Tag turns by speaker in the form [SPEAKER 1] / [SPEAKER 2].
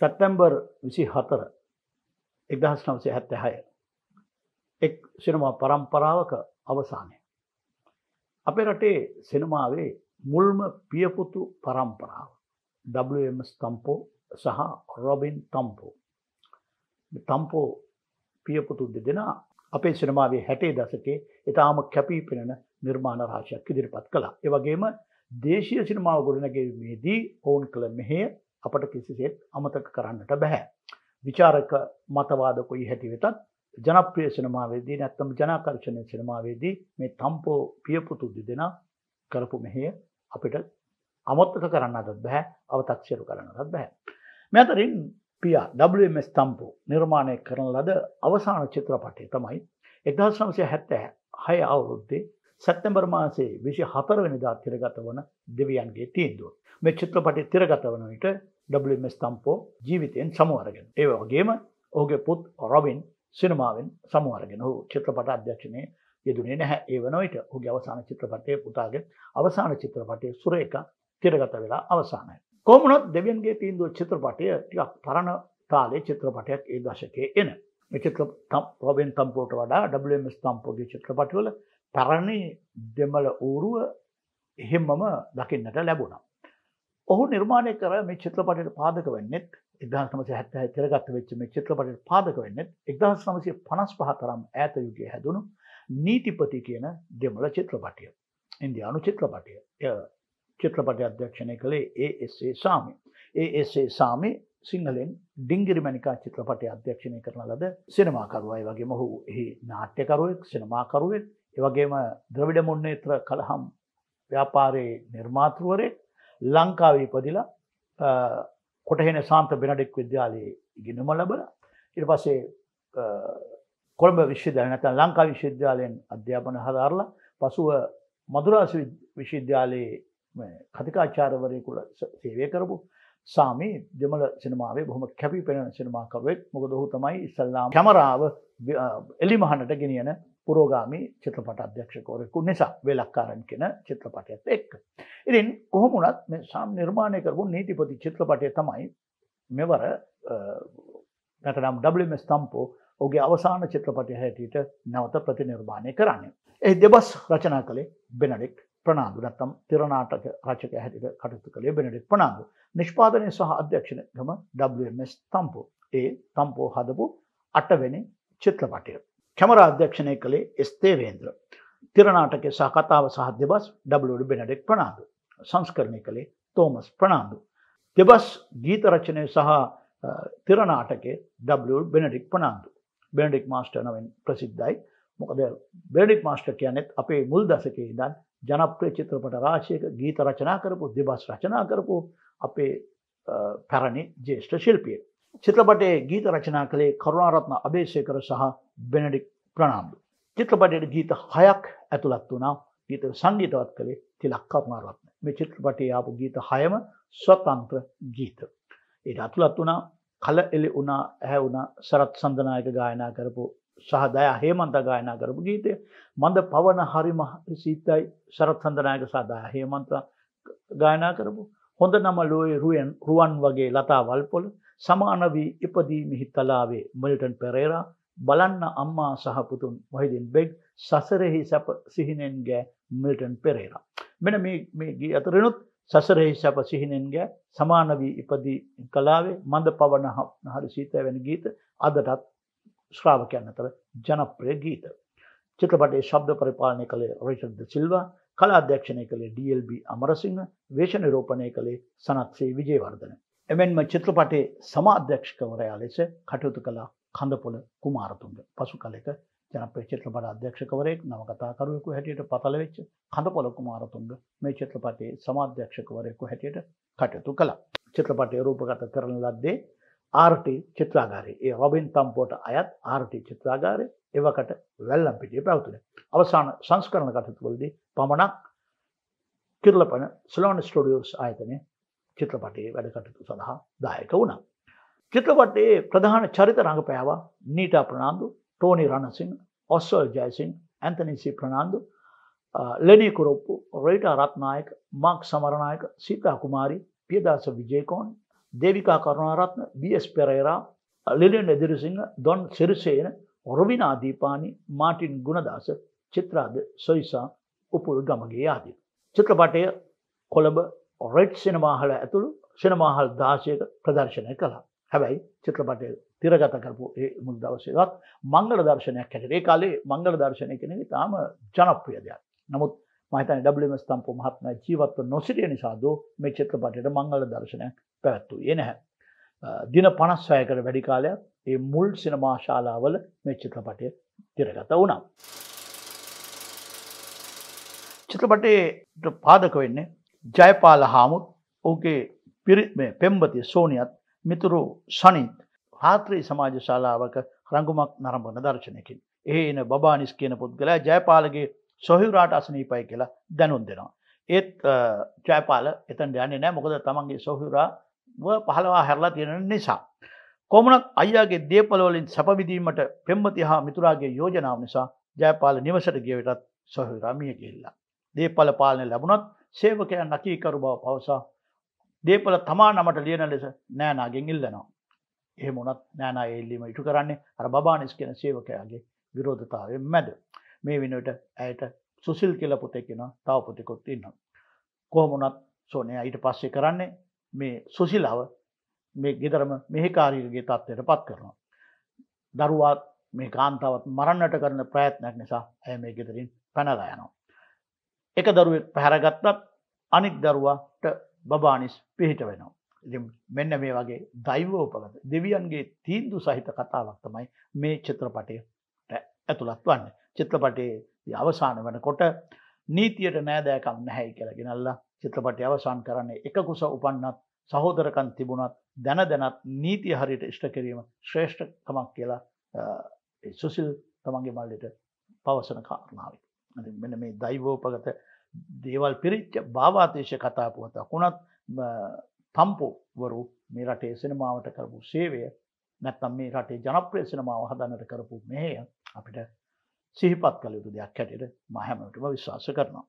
[SPEAKER 1] සැත්තැම්බර් විසි හතර එක්දහස් නවසේ හැත්ත හය එක් සිනමා පරම්පරාවක අවසානය. අපේ රටේ සිනමාවේ මුල්ම පියපුතු පරම්පරාව WM තම්පෝ සහ රොබින් තම්පෝ. තම්පෝ පියපුතු දෙදෙනා අපේ සිනමාවේ හැටේ දසකේ ඉතාම කැපී පෙනෙන නිර්මාණ රාශයක් ඉදිරිපත් කළා. ඒවගේම දේශීය සිනමාව ගොඩනැගීමේදී ඔවුන් කළ මෙහේ අපට කිසිසේත් අමතක කරන්නට බැහැ. විචාරක මතවාද කොයි හැටි වෙතත් ජනප්‍රිය සිනමාවේදී නැත්තම් ජනාකර්ශණය සිනමාවේදී මේ තම්පෝ පියපුතු දෙදෙනා කරපු මෙහේ අපිට අමොත්තක කරන්නට බැහැ අවතක්ෂරු කරන්නට බැහැ. මෙතරින් පියා WMS තම්පෝ නිර්මාණය කරන ලද අවසාන චිත්‍රපටය තමයි එක්දහස් නමසය හැත්තෑ හය අවුරුද්දේ සැත්තැම්බර් මාසේ විශි හතරවනිදා තිරගත වන දෙවියන්ගේ තීන්දුව. මේ චිත්‍රපටි තිරගත වන විට WMS තම්පෝ ජීවිතයෙන් සමුවරගෙන. ඒ වගේම ඔහුගේ පුත් රොබින් සිනමාවෙන් සමුවරගෙන හු චිත්‍රපට අධ්‍යක්ෂණය යෙදුනේ නැහැ ඒ වනොයිට ඔහුගේ අවසාන චිත්‍රපටය පුතාගෙන අවසාන චිත්‍රපටය සුරේක තිරගත වෙලා අවසානයි. කොමුණොත් දෙවියන්ගේ තීන්දුව චිත්‍රපටය ටිකක් පරණ තාලේ චිත්‍රපටයක් ඒ දශකයේ එන. චිත්‍ර රොබෙන් තම්පෝට වඩා WMS තම්පෝගේ චිත්‍රපටවල පැරණි දෙමළ ඌරුව එහෙම්මම දකින්නට ලැබුණා. ඔහු නිර්මාණය කර මේ චිත්‍රපටයට පාදක වෙන්නෙත් එක්දහස් නමසය හැත්තහ තිරගත්ත වෙච්ච මේ චිත්‍රපටයට පාදක වෙන්නෙත් එක්දහස් නමසය පනස් පහ තරම් ඇත යුගය හැදුණු නීතිපති කියන දෙමළ චිත්‍රපටිය. ඉන්දයානු චිත්‍රපටිය චිත්‍රපටය අධ්‍යක්ෂණය කළේ ඒස්සේ සාමි. ඒස්සේ සාමි සිංහලෙන් ඩිංගිරි මැනිකා චිත්‍රපටය අධ්‍යක්ෂණය කරන ලද සිනමාකරුවයි වගේ මොහු එහි නාට්‍යකරුවෙක් සිනමාකරුවෙක් එවගේම ද්‍රවිඩ මුන්නේත්‍ර කළහම් ව්‍යාපාරයේ නිර්මාතෘවරේ ලංකාවේ ඉපදිලා කොටහෙන සාන්ත බෙනඩෙක් විද්‍යාලයේ ඉගෙනුම ලබල ඉට පසේ කොළඹ විශ්වවිද්‍යාලය නැත්නම් ලංකා විශ්වවිද්‍යාලයෙන් අධ්‍යාපන හදාරලා පසුව මදුරාස විශ්වවිද්‍යාලයේ කතිකාචාරවරයෙකුට සේවය කරපු සාමී දෙමළ සිනමාවේ බොහොම කැපි පෙනෙන සිනමාකරුවෙක්. මොකද ඔහු තමයි ඉස්සල්ලාම් කැමරාව එලිමහනට ගෙනියන පුරෝගාමී චිත්‍රපට අධ්‍යක්ෂකවරෙකු නිසා වෙලක්කාරන් කෙන චිත්‍රපටයත් එක්ක. ඉතින් කොහොමුණත් මේ සාම් නිර්මාණය කරපු නීතිපති චිත්‍රපටය තමයි මෙවර නැතනම් WMS තම්පෝ ඔගේ අවසාන චිත්‍රපටය හැටියට නැවත ප්‍රතිනිර්මාණය කරන්නේ. එහි දෙබස් රචනා කළේ බෙනඩෙක් ප්‍රනාාදු නැත්තම් තිරනාටක රචක හැටිට කටයුතු කළේ බෙනඩෙක් ප්‍රනාාදු. නිෂ්පාදනය සහ අධ්‍යක්ෂණකම WMS තම්පෝ ඒ තම්පෝ හදපු අටවෙනි චිත්‍රපටය. කැමර අධ්‍යක්ෂණය කළේ ස්තේවේන්ද්‍ර. තිරනාටක සහ කතාව සහ දෙබස් ඩ බෙනඩෙක් ප්‍රනාාදු. සංස්කරණය කළේ තෝමස් ප්‍රනාාදු. දෙබස් ගීත රචනය සහ තිරනාටකේ බෙනඩික් ප්‍රනාාදු. බෙනඩික් මාස්ටර් නවෙන් ප්‍රසිද්ධයි මොකද බෙනඩික් මාස්ටර් කියනෙත් අපේ මුල් දසකේ දන් ජනප්‍රිය චිත්‍රපට රාශයක ගීත රචනා කරපු දෙබස් රචනා කරපු අපේ පැරණි ජේෂ්ඨ ශිල්පිය. චිත්‍රපටේ ගීත රචනා කළේ කරුණාරත්න අභේශයකර සහ බෙනඩික් ප්‍රනාාම්දු. චිත්‍රපටයට ගීත හයක් ඇතුළත් වුණා. ගීත සංගීතවත් කළේ තිලක් කරුණාරත්න. මේ චිත්‍රපටයේ ආපු ගීත හයම ස්වතන්ත්‍ර ගීත. ඒට අතුළත් වුණා කල එලි වුණා ඇහැ වුණා සරත් සඳනායක ගායනා කරපු සහ දයා හේමන්ත ගායනා කරපු ගීතය. මඳ පවන හරිම සීතයි සරත් සඳනායක සදා හේමන්ත ගායනා කරපු. හොඳ නම ලෝය රුවෙන් රුවන් වගේ ලතා වල්පොල. සමාන වී ඉපදී මිහි තලාවේ මල්ටන් පෙරේරා බලන්න අම්මා සහපුතුන් වහිදින් බෙග් සසරෙහි සැප සිහිනෙන් ගෑ මිල්ටන් පෙරේරා. මෙන මේ ගී අතරනුත් සසරෙහි සැප සිහිනෙන්ගේ සමාන වී ඉපදී කලාවේ මඳ පවන හරි සීතය වැනි ගීත අදටත් ශ්‍රාවකයන් අතර ජනප්‍රය ගීත. චිත්‍රපටේ ශබ්ද පරිපාලනය කළේ රිචඩ් සිල්වා කලාධ්‍යක්ෂණය කළේ DLB අමරසිංහ වේශ නිරෝපණය කළේ සනත්සේ විජේවර්ධන. එමෙන්ම චිත්‍රපටේ සමාධ්‍යක්ෂකවරයා ලෙස කටයුතු කලා කඳපොල කුමාරතුන්ග පසු කලෙක ජනප්‍රිය චිත්‍රපට අධ්‍යක්ෂකවරයෙක් නවකතාකරුවෙකු හැටියට පතල වෙච්ච කඳපොල කුමාරතුන්ග මේ චිත්‍රපටයේ සමාධ්‍යක්ෂකවරයෙකු හැටියට කටයුතු කළා. චිත්‍රපටය රූපගත කරන ලද්දේ ආර්ට චිත්‍රාගාරය ඒ රොබින් තම්පෝට අයත් ආර්ට චිත්‍රාගාරය එවකට වැල්ලම් පිටිය පැවතුන. අවසාන සංස්කරණ කටතුවලදී පමණක් කිරලපන සලෝන ස්ටඩියෝස් ආයතනය චිත්‍රපටයේ වැඩ කටයුතු සඳහා දායක වුණා. චිත්‍රපටයේ ප්‍රධාන චරිත රඟපෑවා නීටා ප්‍රනාාන්දු ටෝනි රණසිං ඔස්සල් ජයසිං ඇන්තනිසි ප්‍රනාාන්දු ලෙනී කුරොප්පු රයිට රත්නායක මක් සමරණයක Sita Kumari Piyadasa විජයකෝන් Devika Karunaratne bus Perera Lillian Edirisinghe Don Sirisena Rowena Deepani Martin Gunadasa චිත්‍රාද Soysa Upul Gamage ආදී. චිත්‍රපටය කොළඹ රෙඩ් සිනමාහල ඇතුළු සිනමාහල් දාශයක ප්‍රදර්ශනය කළා. හැබැයි චිත්‍රපටය තිරගත කරපු ඒ මුල් දවසේවත් මංගල දර්ශනයක් හැටියට ඒ කාලේ මංගල දර්ශනය කියන එක තාම ජනප්‍රිය දෙයක්. නමුත් මම හිතන්නේ WM ස්තම්ප මහත්මයා ජීවත්ව නොසිටිය නිසා දෝ මේ චිත්‍රපටයට මංගල දර්ශනයක් පැවැත්වුවේ නැහැ. දින 56කට වැඩි කාලයක් ඒ මුල් සිනමා ශාලාවල මේ චිත්‍රපටය තිරගත වුණා. චිත්‍රපටයට පාදක වෙන්නේ ජයපාල හාමුත් ඔහුගේ පිරිත් මේ පෙම්බතිය සෝනියත් මිතුරු සනිත් රාත්‍රී සමාජ ශාලාවක රංගුමක් නරඹන දර්ශනයකින්. ඒ එන බබානිස් කියන පුද්ගලයා ජයපාලගේ සොහිවරාට අසනීපයි කියලා දැනුම් දෙනවා. ඒත් ජයපාල එතන් යන්නේ නැහැ මොකද තමන්ගේ සොහිවරා පහළවා හැරලා තියෙන නිසා. කොමුණක් අයියාගේ දේපල වලින් සැපවිදීමට පෙම්වති හා මිතුරාගේ යෝජනාව නිසා ජයපාල නිවසට ගිය විටත් සොහිවරා මිය ගිහිල්ලා. දේපල පාලනය ලැබුණත් සේවකයන් නකීකරු බව පවසා දේපල තමා නමට ලියන ලෙස නෑනාගෙන් ඉල්ලනවා. එහෙම වුණත් නෑනා එල්ලීම ඉටු කරන්නේ අර බබානිස් කියන සේවකයාගේ විරෝධතාවයෙන් මැද. මේ වෙනුවට ඇයට සුසිල් කියලා පුතෙක් වෙනවා තව පුතෙකුත් ඉන්නවා. කොහොම වුණත් සෝනියා ඊට පස්සේ කරන්නේ මේ සුසිලව මේ ගෙදරම මෙහෙකාරීගේ තත්ත්වයට පත් කරනවා. දරුවා මේ කාන්තාවත් මරන්නට කරන ප්‍රයත්නයක් නිසා ඇය මේ ගෙදරින් පැනලා යනවා. එක දරුවෙක් පැහැරගත්තත් අනික් දරුවාට බබානිස් පිහිට වෙනවා. ඉතින් මෙන්න මේ වගේ දෛවෝපගත දෙවියන්ගේ තීන්දුව සහිත කතාවක් තමයි මේ චිත්‍රපටයට ඇතුළත් වන්නේ. චිත්‍රපටයේ අවසාන වෙනකොට නීතියට නෑදෑකම් නැහැ කියලා ගෙනල්ලා චිත්‍රපටය අවසන් කරන්නේ එක කුස උපන්නත් සහෝදරකන් තිබුණත් දැන දැනත් නීතිය හරියට ඉෂ්ට කිරීම ශ්‍රේෂ්ඨකමක් කියලා සුසිල් තමන්ගේ මල්ලට පවසන කාරණාවයි. මෙන්න මේ දෛවෝපගත දේවල් පිරිච්ච භාවාතේශ කතා පුවතක් වුණත් තම්පෝවරු මේ රටේ සිනමාවට කරපු සේවය නැත්තම් මේ රටේ ජනප්‍රිය සිනමාව හදන්නට කරපු මෙහෙය අපිට සිහිපත් කළ යුතු දෙයක් හැටියට මම හැමෝටම විශ්වාස කරනවා.